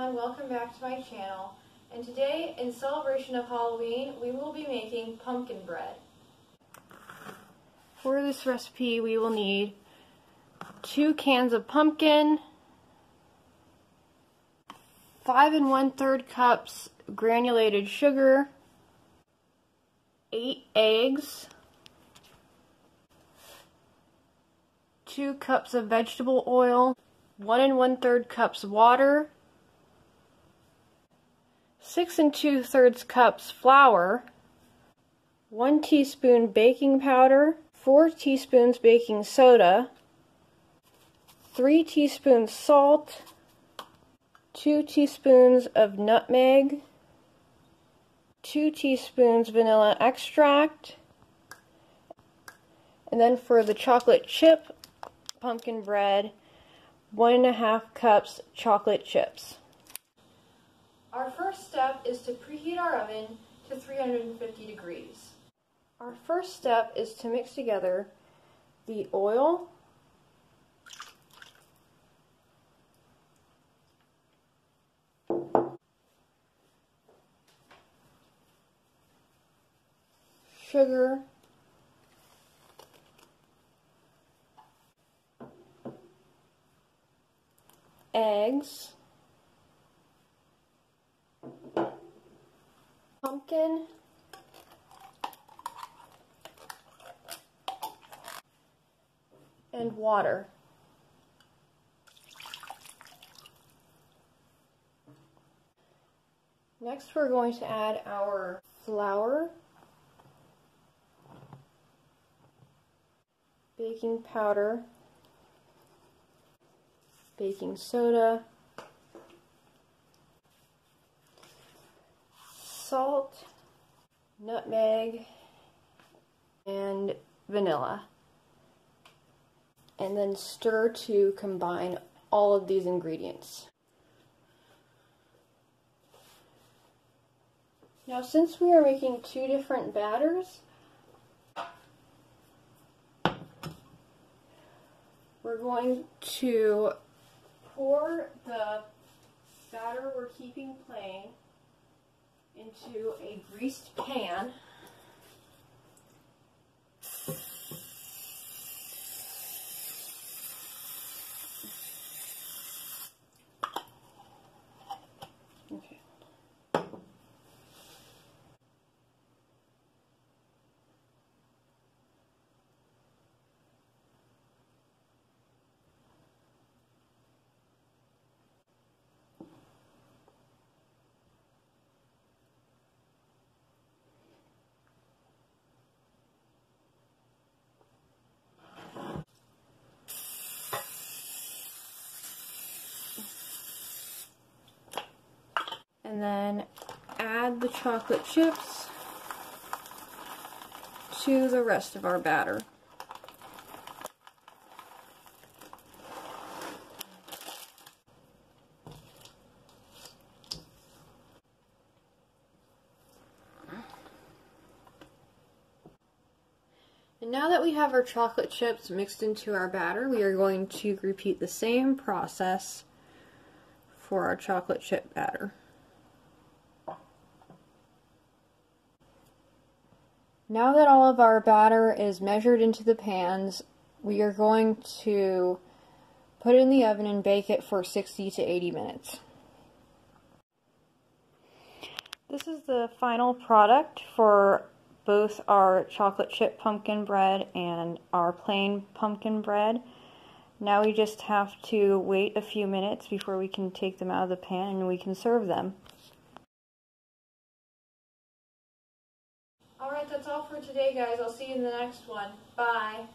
everyone, welcome back to my channel. And today, in celebration of Halloween, we will be making pumpkin bread. For this recipe, we will need two cans of pumpkin, five and one third cups granulated sugar, eight eggs, two cups of vegetable oil, one and one third cups water, six and two thirds cups flour, one teaspoon baking powder, four teaspoons baking soda, three teaspoons salt, two teaspoons of nutmeg, two teaspoons vanilla extract, and then for the chocolate chip pumpkin bread, one and a half cups chocolate chips. Our first step is to preheat our oven to 350 degrees. Our first step is to mix together the oil, sugar, eggs, pumpkin, and water. Next we're going to add our flour, baking powder, baking soda, salt, nutmeg, and vanilla. And then stir to combine all of these ingredients. Now since we are making two different batters, we're going to pour the batter we're keeping plain into a greased pan. And then add the chocolate chips to the rest of our batter. And now that we have our chocolate chips mixed into our batter, we are going to repeat the same process for our chocolate chip batter. Now that all of our batter is measured into the pans, we are going to put it in the oven and bake it for 60 to 80 minutes. This is the final product for both our chocolate chip pumpkin bread and our plain pumpkin bread. Now we just have to wait a few minutes before we can take them out of the pan and we can serve them. That's all for today, guys. I'll see you in the next one. Bye.